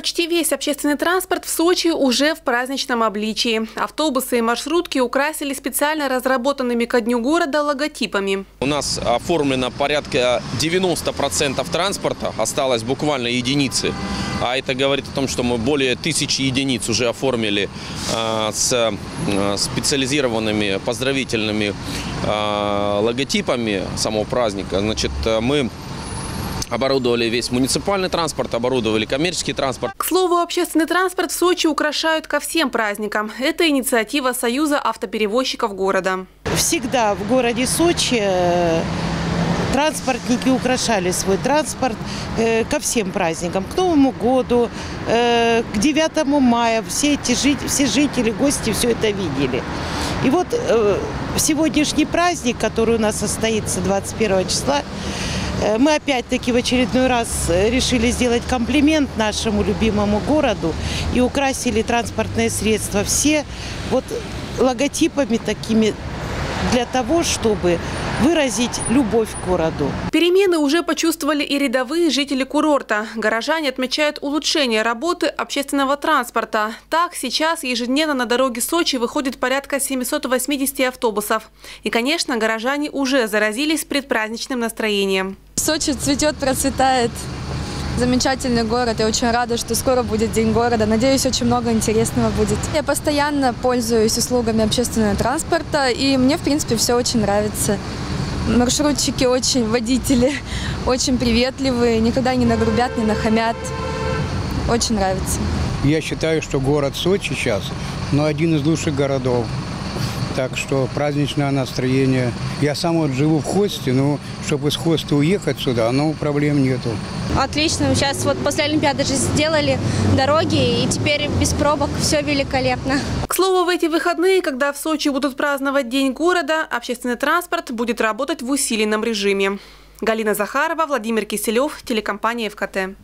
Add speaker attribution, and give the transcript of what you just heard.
Speaker 1: почти весь общественный транспорт в Сочи уже в праздничном обличии. Автобусы и маршрутки украсили специально разработанными ко дню города логотипами.
Speaker 2: У нас оформлено порядка 90% транспорта, осталось буквально единицы. А это говорит о том, что мы более тысячи единиц уже оформили а, с а, специализированными поздравительными а, логотипами самого праздника. Значит, мы оборудовали весь муниципальный транспорт, оборудовали коммерческий транспорт.
Speaker 1: К слову, общественный транспорт в Сочи украшают ко всем праздникам. Это инициатива Союза автоперевозчиков города.
Speaker 3: Всегда в городе Сочи э, транспортники украшали свой транспорт э, ко всем праздникам, к Новому году, э, к 9 мая. Все эти жители, все жители, гости все это видели. И вот э, сегодняшний праздник, который у нас состоится 21 числа, мы опять-таки в очередной раз э, решили сделать комплимент нашему любимому городу и украсили транспортные средства. Все вот логотипами такими для того, чтобы выразить любовь к городу.
Speaker 1: Перемены уже почувствовали и рядовые жители курорта. Горожане отмечают улучшение работы общественного транспорта. Так, сейчас ежедневно на дороге Сочи выходит порядка 780 автобусов. И, конечно, горожане уже заразились предпраздничным настроением.
Speaker 4: Сочи цветет, процветает. Замечательный город. Я очень рада, что скоро будет День города. Надеюсь, очень много интересного будет. Я постоянно пользуюсь услугами общественного транспорта, и мне, в принципе, все очень нравится. Маршрутчики очень, водители очень приветливые, никогда не нагрубят, не нахамят. Очень нравится.
Speaker 5: Я считаю, что город Сочи сейчас, ну, один из лучших городов так что праздничное настроение. Я сам вот живу в Хосте, но чтобы из Хоста уехать сюда, ну, проблем нету.
Speaker 6: Отлично. Сейчас вот после Олимпиады же сделали дороги, и теперь без пробок все великолепно.
Speaker 1: К слову, в эти выходные, когда в Сочи будут праздновать День города, общественный транспорт будет работать в усиленном режиме. Галина Захарова, Владимир Киселев, телекомпания ФКТ.